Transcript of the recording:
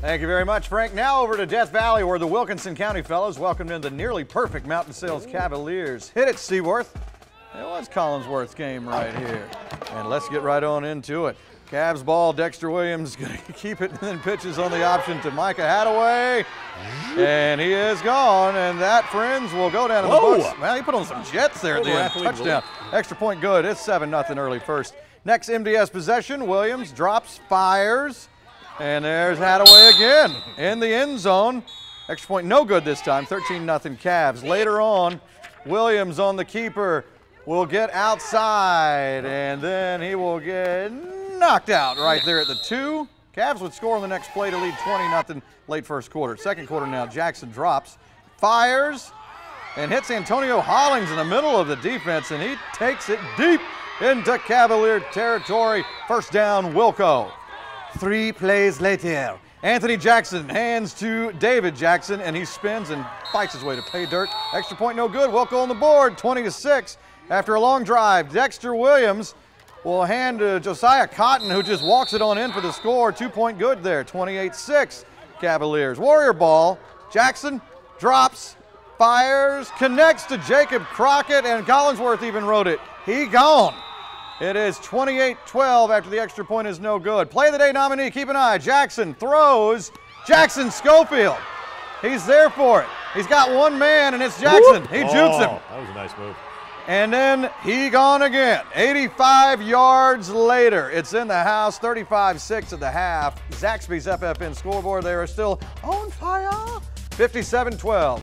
Thank you very much, Frank. Now over to Death Valley, where the Wilkinson County fellows welcomed in the nearly perfect Mount de Sales Cavaliers. Hit it, Seaworth. It was Collinsworth's game right here. And let's get right on into it. Cavs ball, Dexter Williams going to keep it and then pitches on the option to Micah Hadaway. And he is gone, and that, friends, will go down in the Whoa. books. Well, he put on some jets there at the end. Touchdown. Extra point good. It's 7 0 early first. Next MDS possession, Williams drops, fires, and there's Hadaway again in the end zone. Extra point no good this time, 13 0 Cavs. Later on, Williams on the keeper will get outside, and then he will get knocked out right there at the two. Cavs would score on the next play to lead 20 0 late first quarter. Second quarter now, Jackson drops, fires, and hits Antonio Hollings in the middle of the defense, and he takes it deep into Cavalier territory. First down, Wilco. Three plays later, Anthony Jackson hands to David Jackson, and he spins and fights his way to pay dirt. Extra point no good. Wilco on the board, 20 to 6. After a long drive, Dexter Williams will hand to Josiah Cotton, who just walks it on in for the score. Two point good there, 28 6. Cavaliers. Warrior ball. Jackson drops, fires, connects to Jacob Crockett, and Collinsworth even wrote it. He gone. It is 28-12 after the extra point is no good. Play of the day nominee, keep an eye. Jackson throws. Jackson Schofield. He's there for it. He's got one man, and it's Jackson. He jukes oh, him. Oh, That was a nice move. And then he gone again. 85 yards later. It's in the house, 35-6 at the half. Zaxby's FFN scoreboard, they are still on fire. 57-12.